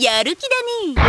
やる気だね。